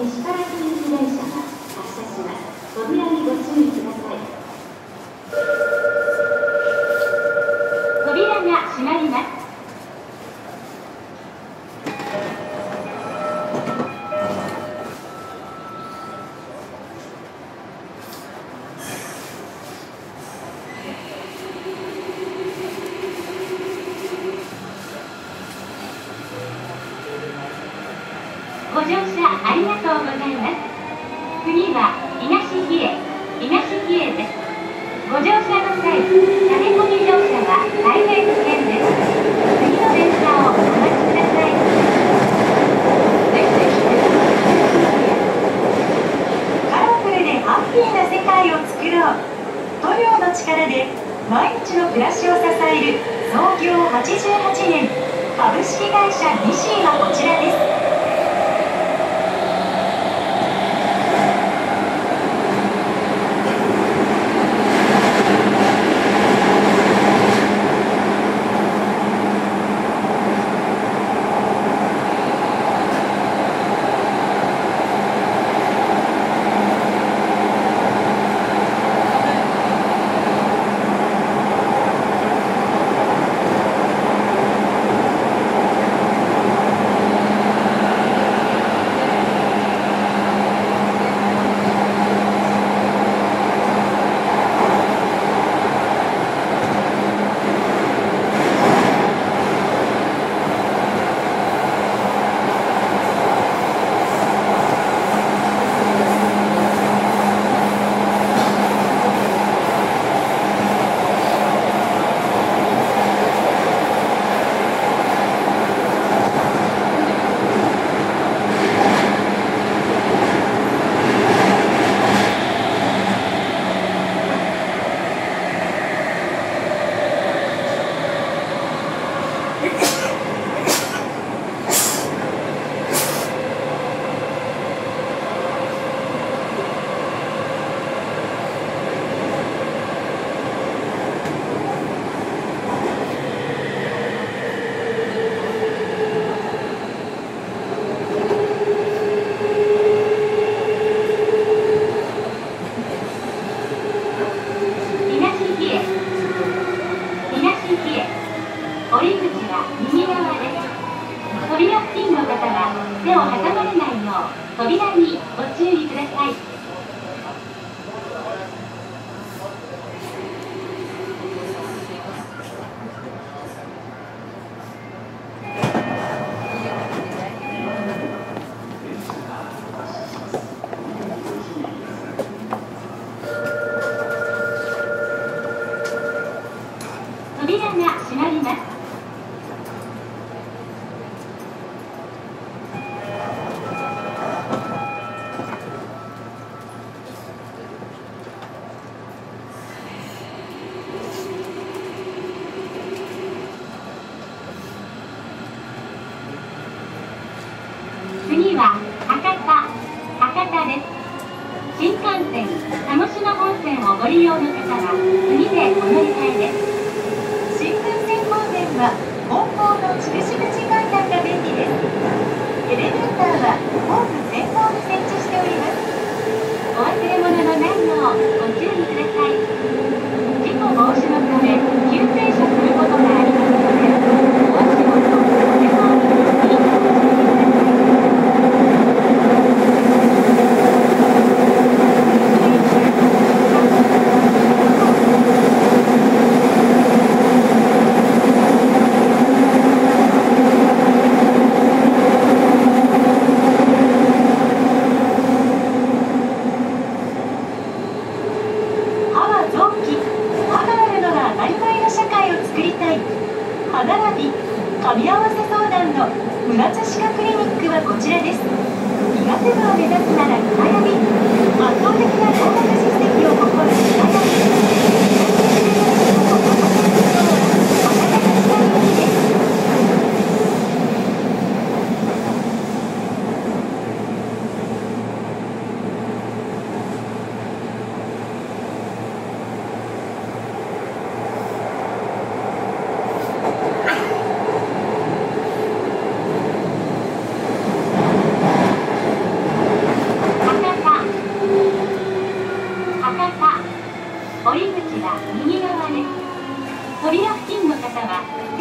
西から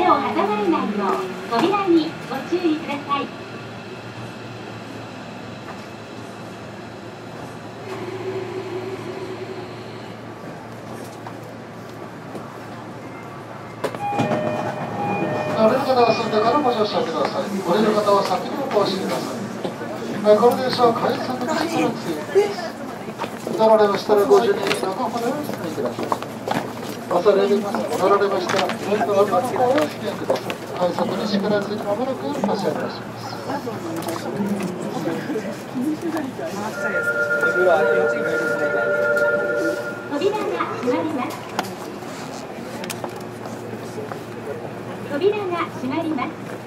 手を挟まれないよう扉にご注意ください乗れる方は進んでからご乗車ください。降りる方は先にお越しください。はいこの電車は開通の口からついています。乗られましたらご自由に中骨をお進みください。恐れ入ります。乗られましたら、ベルトの方をお引きください。快速に力ついてまもなく発車いたします。扉が閉まります扉が閉まります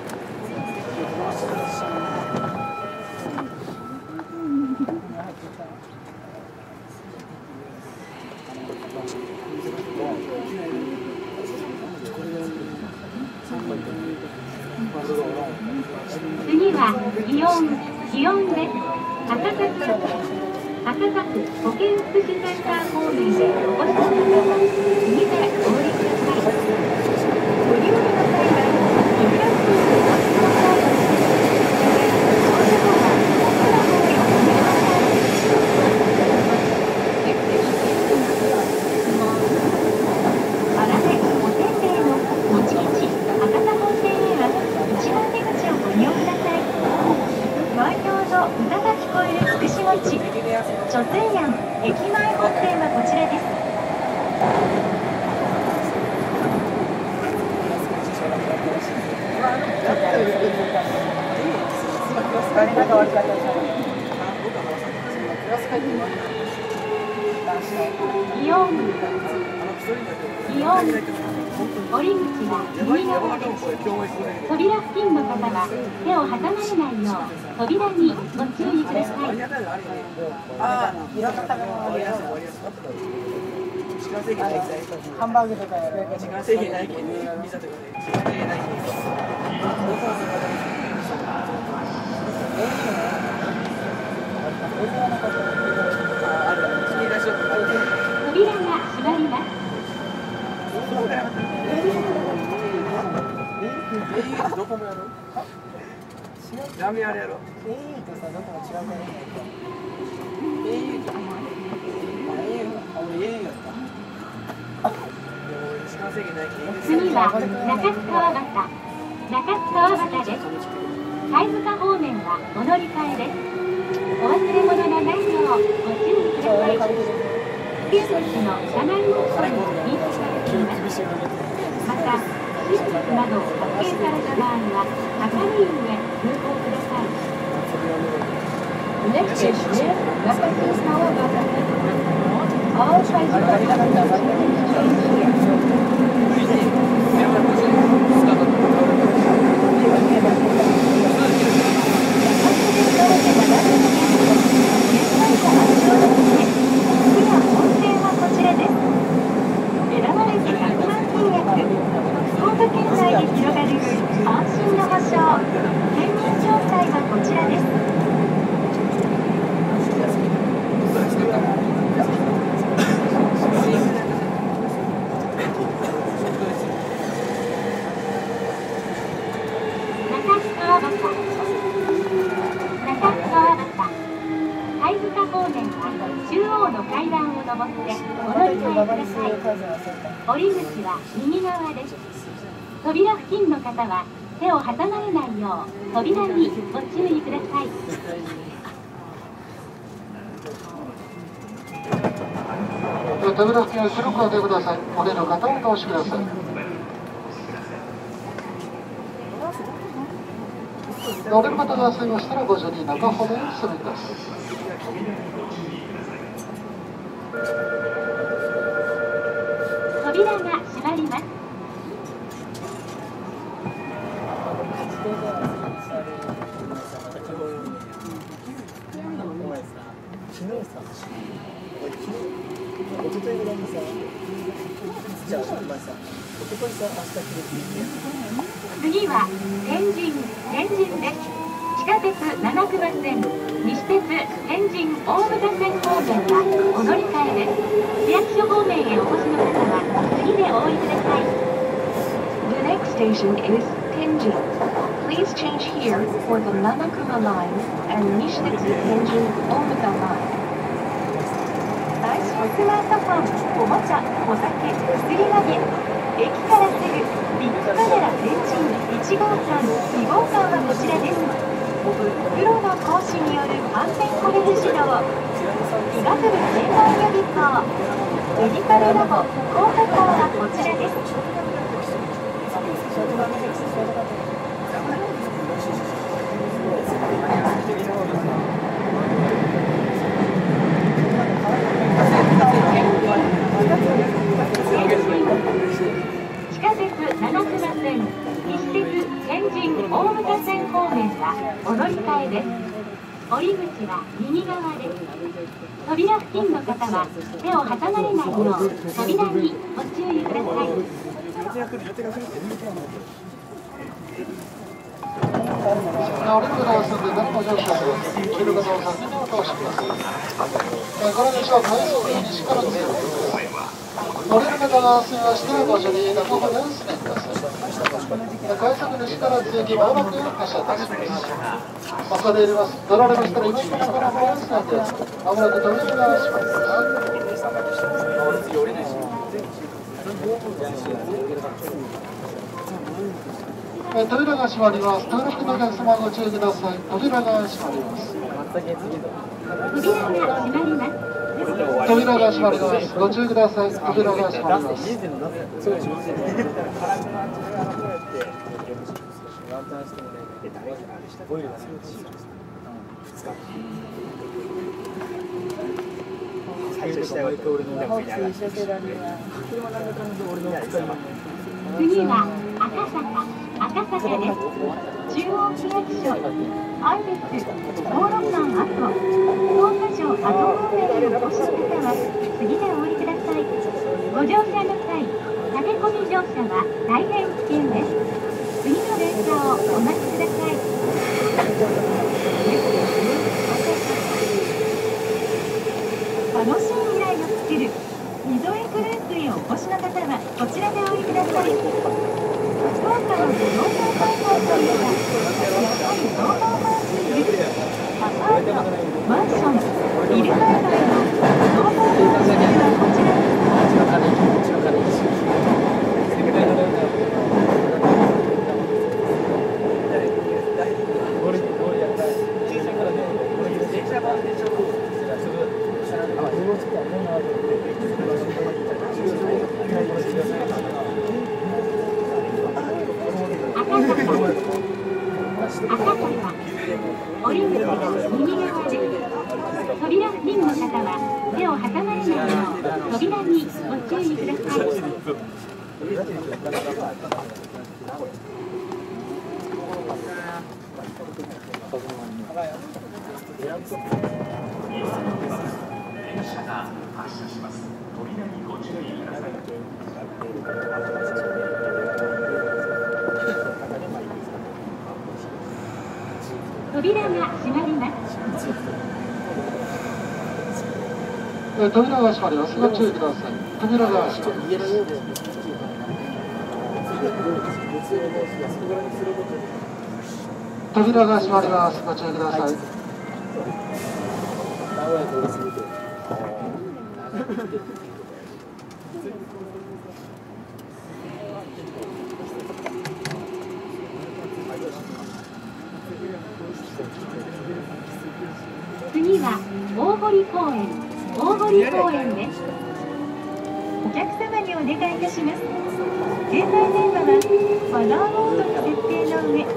次はイオンイオンです博多区博多区保健福祉センター方面でお越しの方は右でお降りくださいご利用の際はインターフードをお待ちください到着後は奥の方へお進みくださいあられおせんべいのもち吉博多本店へは一番出口をご利用ください毎秒の歌が聞こえるつくし餅貯水庵駅前本店はこちらですイオンイオン降り口は右側です扉付近の方は手を挟まれないよう扉にご注意くださいハンバーグとかやる時間制限ないけんね、ビザとかで時間制限ないけん。あ、ある。切り出しとか。扉が閉まりますえー、どこもやろラーメンあれやろ au とさどこも違うからね au と au あ俺 au やった時間制限ないけん。次は中津川端。中津川端です。貝塚方面はお乗り換えです。お忘れ物のないようご注意ください。旧鉄の車内モードに認識されていますまた不審物などを発見された場合は明るい上通行ください Next station, Nakatu Kawabata. Thank you. り口は右側です扉付近の方は手を挟まれないよう扉にご注意ください扉付近を白く開けてください。降りる方はお通しください。降りる方が済みましたらご自由に中ほどへ進みください。扉が閉まります昨日さ俺昨日一昨日ぐらい。にさじゃあお前さ一昨日さ明日来るって言って次は天神天神です地下鉄七熊線西鉄天神大牟田線方面はお乗り換えです市役所方面へお越しの方お降りください The next station is Tenjin. Please change here for the Nanakuma line and Nishitetsu Tenjin Omega line. 最新スマートフォンおもちゃお酒薬まで駅からすぐビッグカメラ天神1号館2号館はこちらですプロの講師による完全個別指導医学部専門予備校ディカルラボ工科校はこちらです地下鉄七隈線西鉄天神大牟田線方面はお乗り換えです。降り口は右側です。扉付近の方は手を挟まれないよう扉にご注意ください降りる方はすんで何も乗車し。ます降りる方は先にお通しくださいえこの列車は快速に西から強く降りる方がすみましてご所に中までお進みください快速西から強きまもなく発車いたします。恐れ入ります。乗られましたら今からからお進みくださいまもなく扉が閉まります。え扉が閉まります。登録のお客様ご注意ください。扉が閉まります。扉が閉まります。ご注意ください。扉が閉まります。次は赤坂赤坂です。中央区役所アイベック道路館跡東華所跡方面にお越しの方は次でお降りくださいご乗車の際駆け込み乗車は大変危険です次の電車をお待ちください楽しい未来を作る溝江グループへお越しの方はこちらでお降りください福岡の不動産開発といえばやはり総合マンシールアパートマンションビル販売の総合マンシールはこちらです赤坂赤坂降り口が右側です扉付近の方は手を挟まれないよう扉にご注意ください扉が閉まります。扉が閉まります。扉が閉まります。ご注意ください。次は大堀公園大堀公園ですお客様にお願いいたしますはマナーモードに設定の上通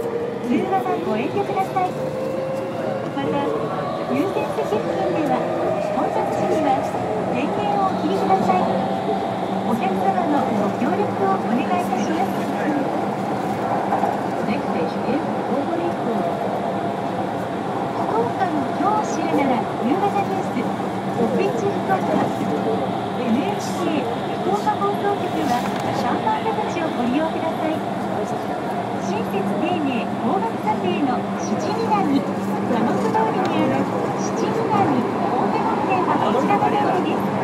話はご遠慮ください。また優先席付近では混雑時には電源をお切りください。お客様のご協力をお願いいたします。Next station is Obori Court. 福岡の今日を知るなら夕方ニュースオフィッチ福岡 NHK 福岡放送局はシャンパン形をご利用ください。親切丁寧高額査定の七南ラノス通りにある七里谷大手本店はこちらの通りです。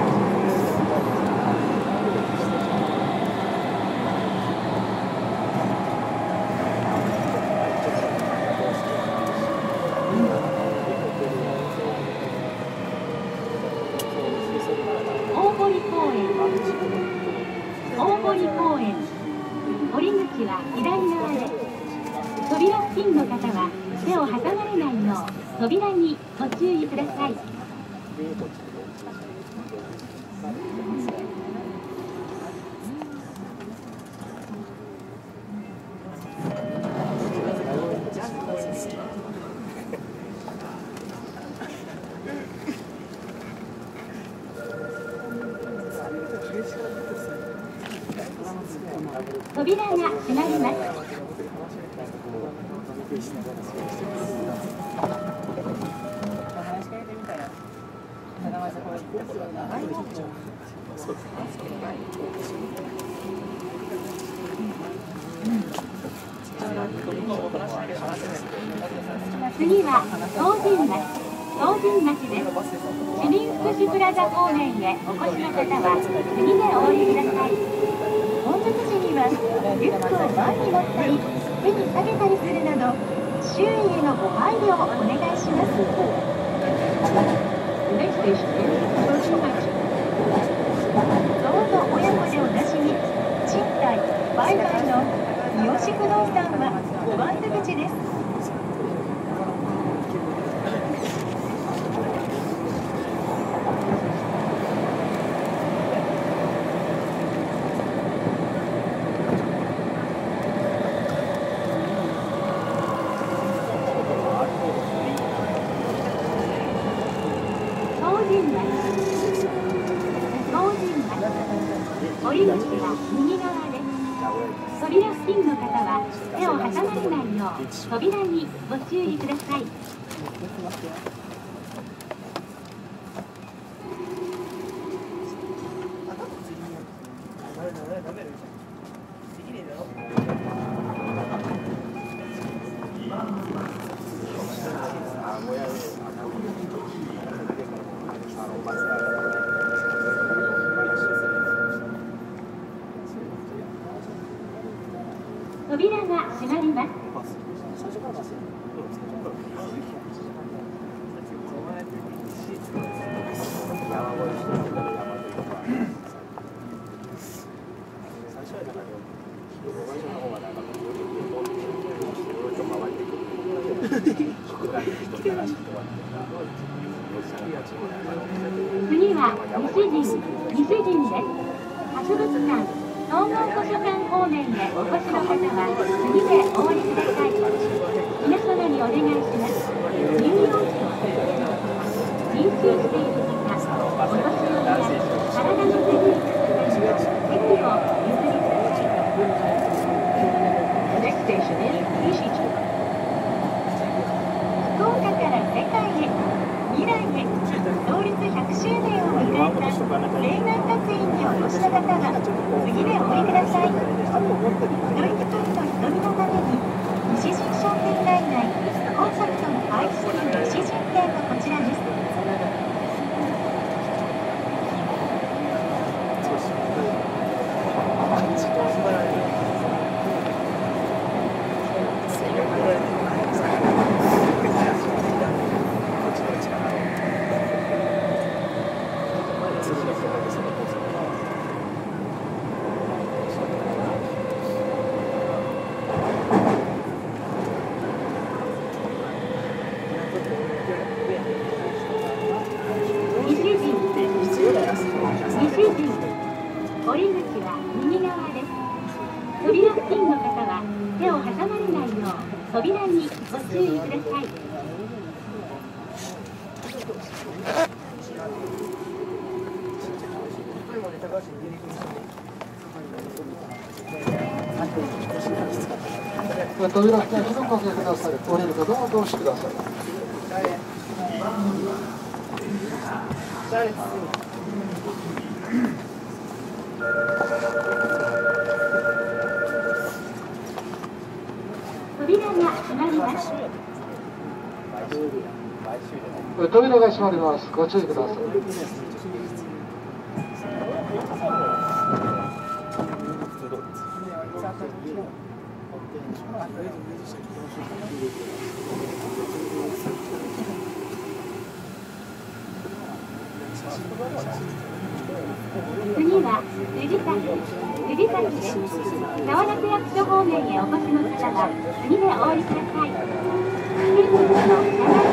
扉が閉まります。次は東神町東神町です。市民福祉プラザ方面へお越しの方は次でお降りください。はリュックを前に持ったり手に下げたりするなど周囲へのご配慮をお願い。しますどうぞ親子でおなじみ賃貸売買の三好不動産は5番出口です降り口は右側です扉付近の方は手を挟まれないよう扉にご注意くださいした方が次でお降りください一人一人の瞳のために西陣商店街内コンサプトの愛する西陣店がこちらです西陣西陣降り口は右側です扉付近の方は手を挟まれないよう扉にご注意ください扉付近広く開けください降りる方はどうしください扉が閉まります扉が閉まりますご注意ください。次は藤崎、藤崎です。川中役所方面へお越しの方は、次でお降りください。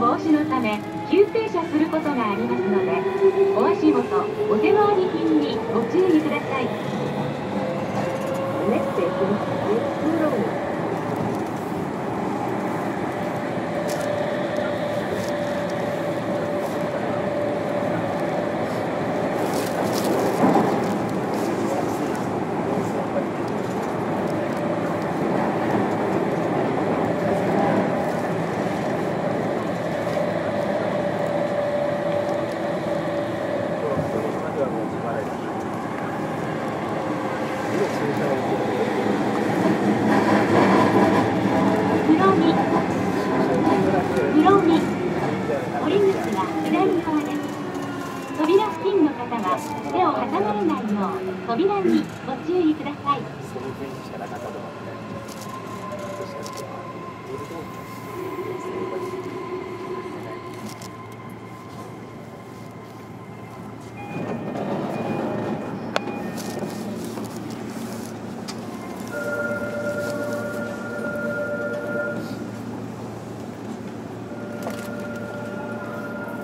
防止のため急停車することがありますのでお足元お手回り品にご注意ください。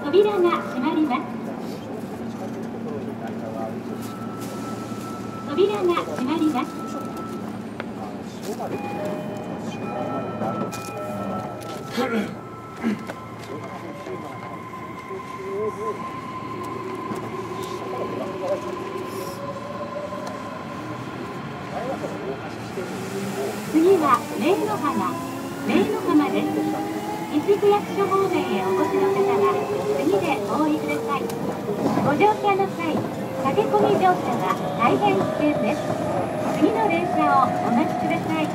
扉が閉まります扉が閉まります次は礼の花。礼の花です。一区役所方面駆け込み乗車は大変危険です。次の電車をお待ちください。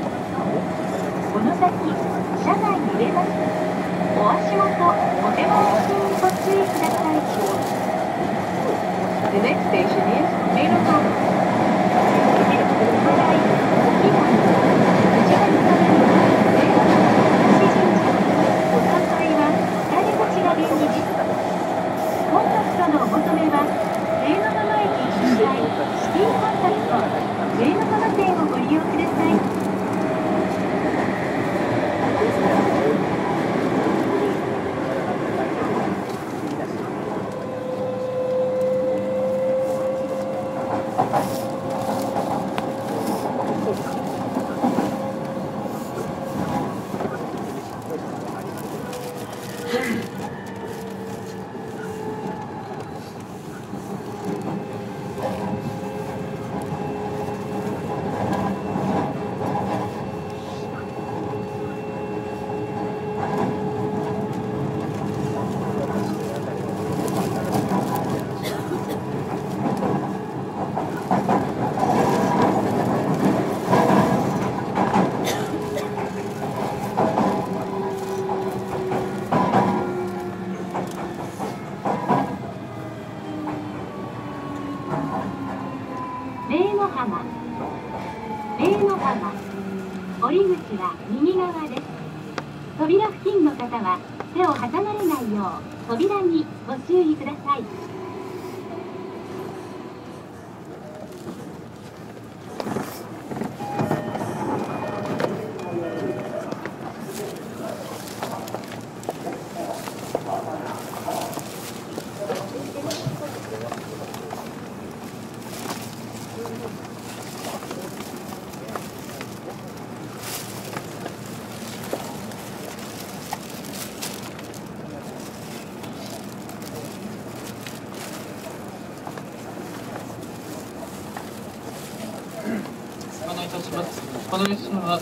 車は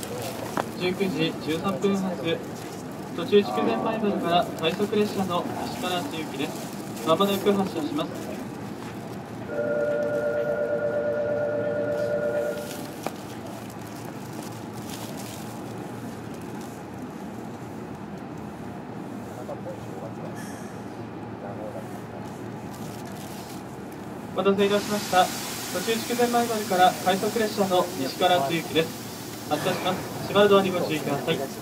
19時13分発途中筑前前原から快速列車の石原行きです。まもなく発車します。お待たせいたしました。途中筑前前原から快速列車の西原ら行きです。発車します。閉まドアにご注意ください。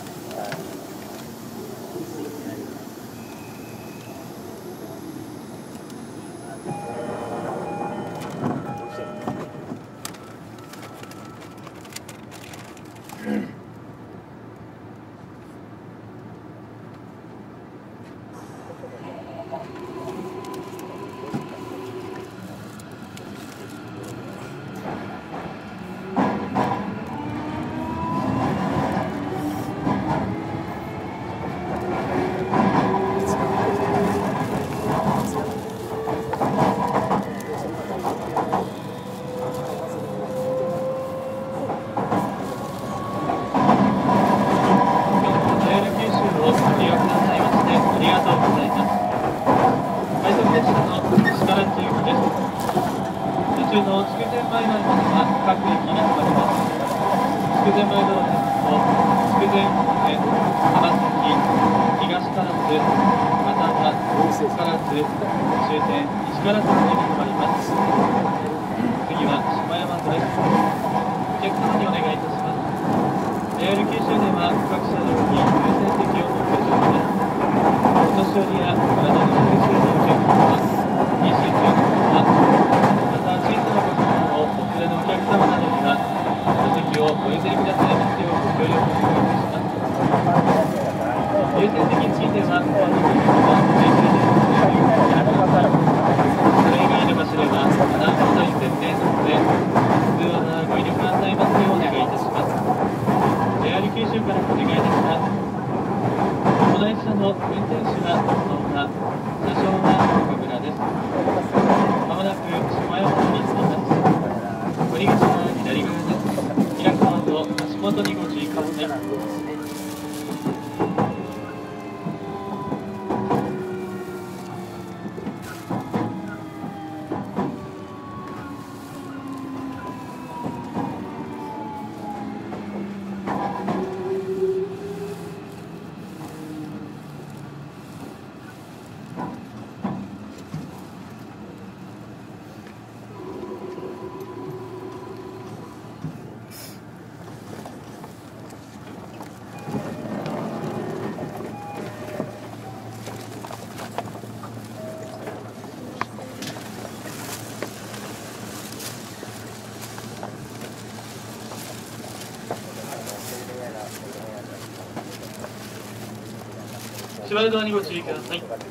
ばらお願いですが。お台車の運転手は、そのま、車掌ライドにご注意ください。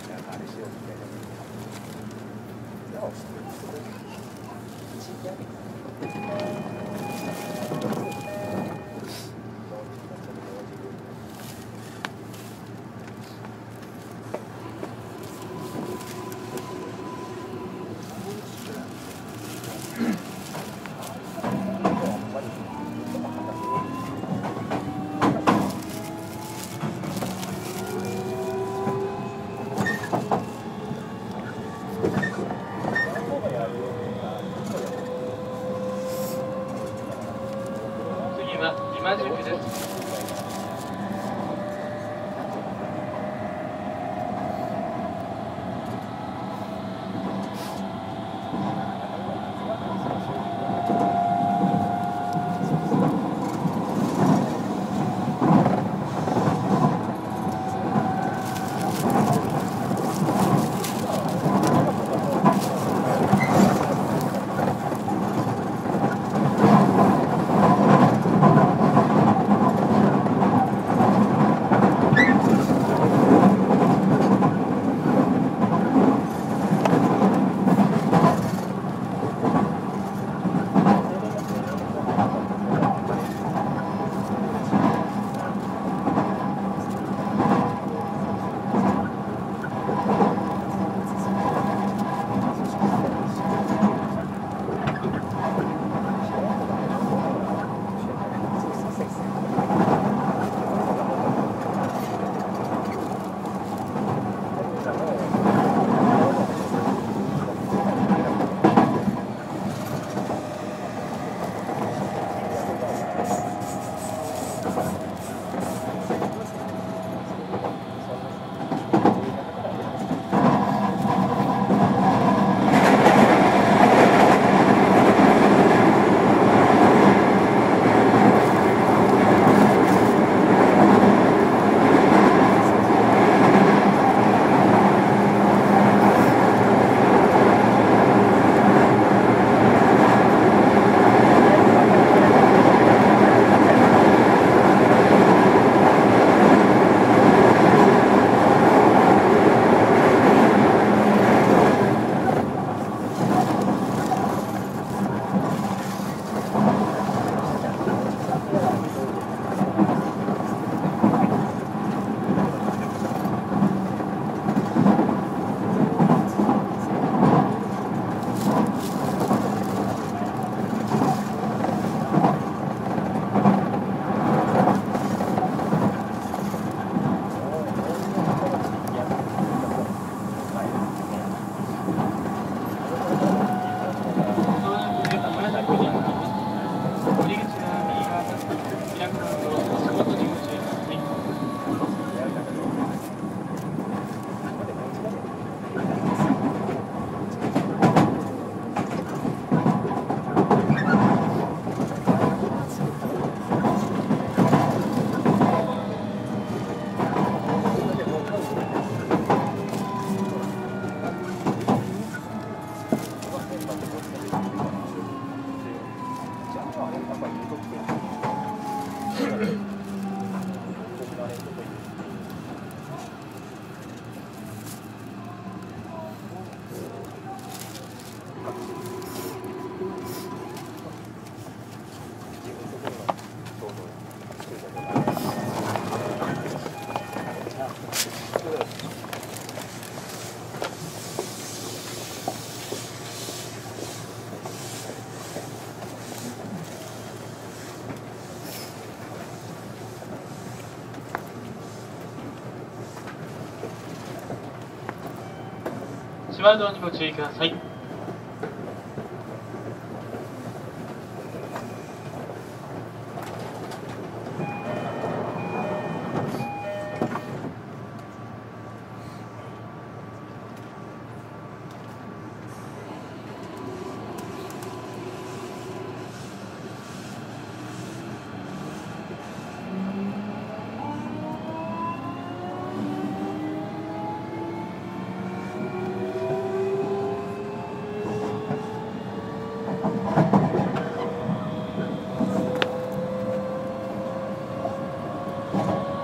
るドアにご注意ください。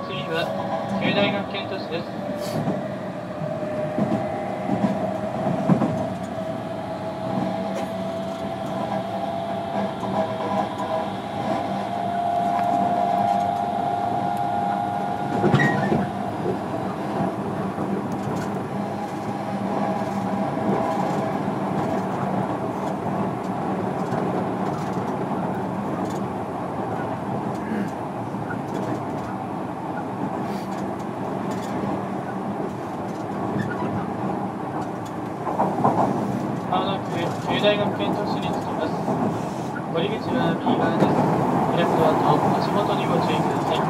次は旧大学県都市です。まもなく旧大学園都市に着きます。降り口は右側です。開くドアと足元にご注意ください。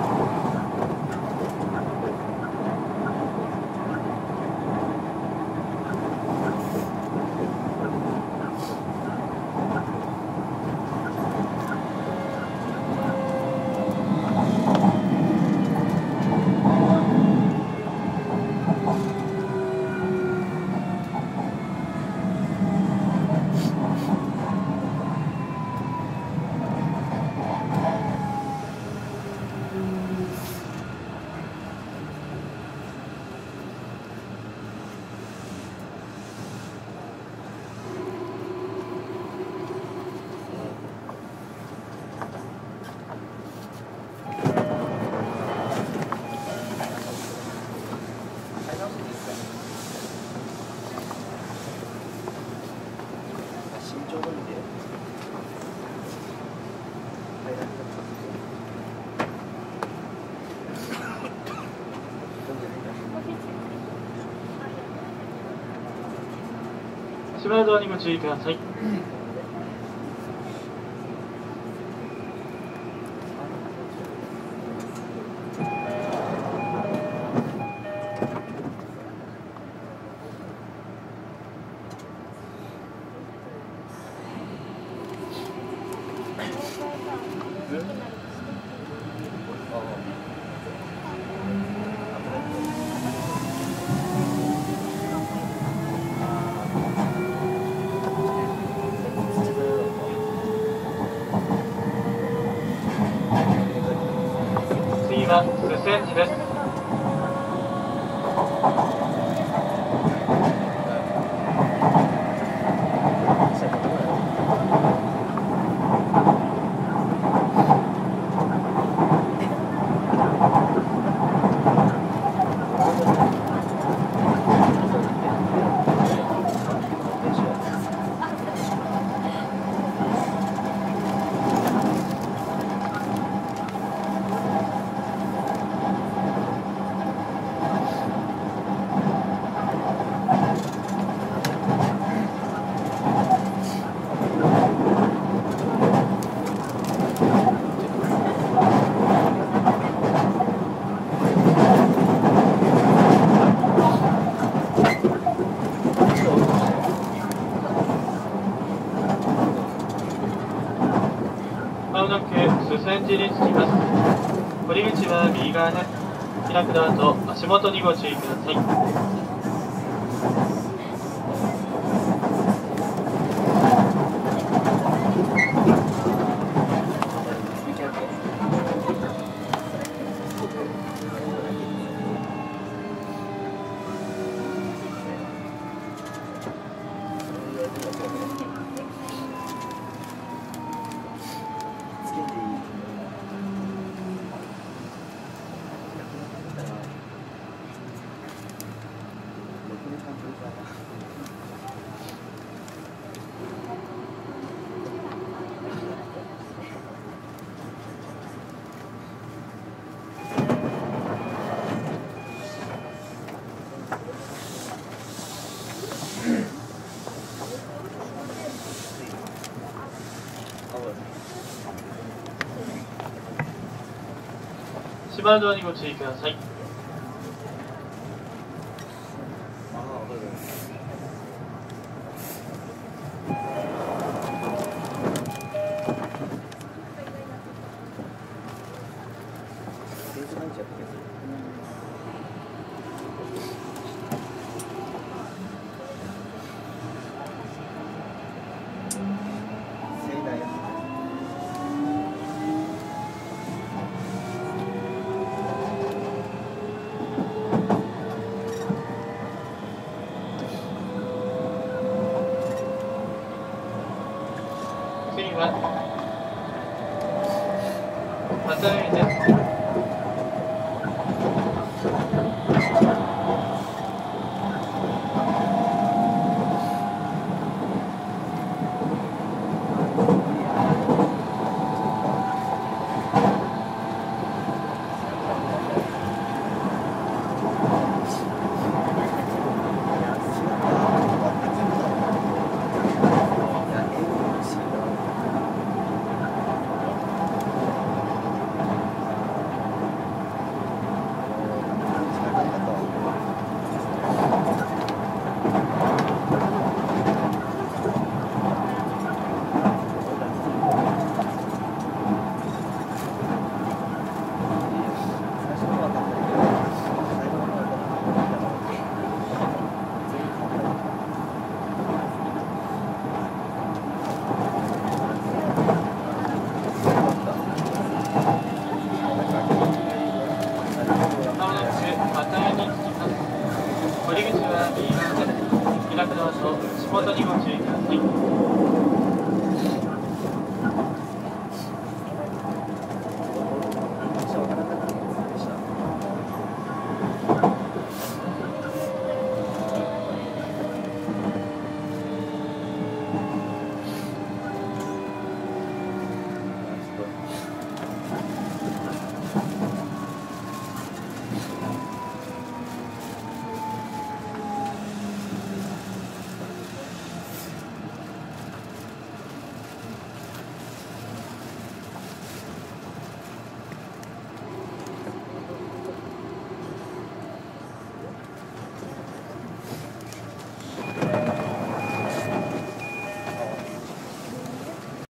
慎重のみで入られたしまるドアにご注意ください。次はスセンジです。まもなくスセンジに着きます。降り口は右側です。開くドアと足元にご注意ください。バルドアにご注意ください。